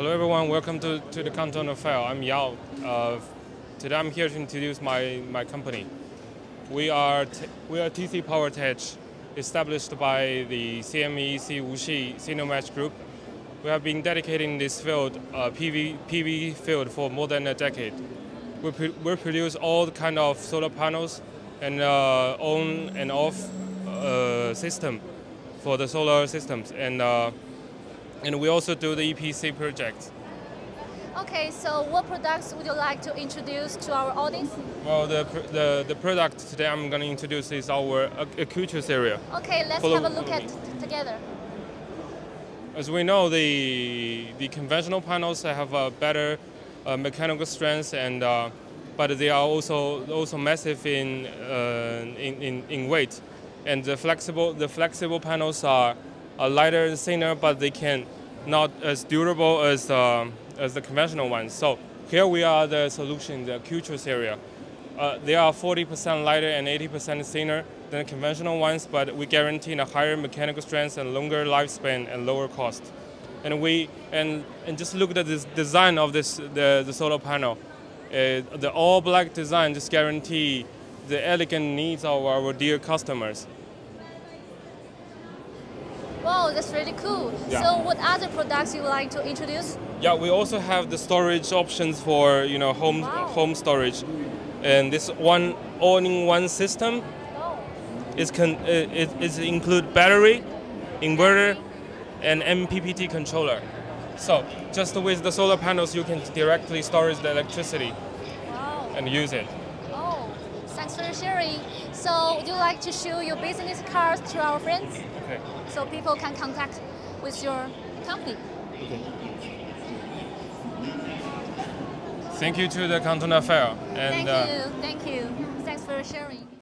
Hello everyone, welcome to, to the Canton Affair. I'm Yao. Uh, today I'm here to introduce my, my company. We are, we are TC Power Tech, established by the CMEC Wuxi Sinomach Group. We have been dedicating this field, uh, PV, PV field, for more than a decade. We, we produce all kind of solar panels and uh, on and off uh, system for the solar systems. And uh, and we also do the EPC projects. Okay, so what products would you like to introduce to our audience? Well, the, the, the product today I'm going to introduce is our Acutus area. Okay, let's follow, have a look at together. As we know, the, the conventional panels have a better uh, mechanical strength, and, uh, but they are also, also massive in, uh, in, in, in weight. And the flexible, the flexible panels are are lighter and thinner, but they can not as durable as, uh, as the conventional ones. So here we are the solution, the Acutus area. Uh, they are 40% lighter and 80% thinner than conventional ones, but we guarantee a higher mechanical strength and longer lifespan and lower cost. And we and and just look at the design of this the, the solar panel. Uh, the all black design just guarantee the elegant needs of our dear customers. Wow, that's really cool. Yeah. So what other products you would like to introduce? Yeah, we also have the storage options for you know home wow. home storage, and this one all-in-one system oh. is con uh, it, it include battery, inverter, and MPPT controller. So just with the solar panels, you can directly store the electricity wow. and use it. Thanks for sharing. So would you like to show your business cards to our friends? Okay. So people can contact with your company. Okay. Thank you to the Canton Affair. And, Thank uh, you. Thank you. Thanks for sharing.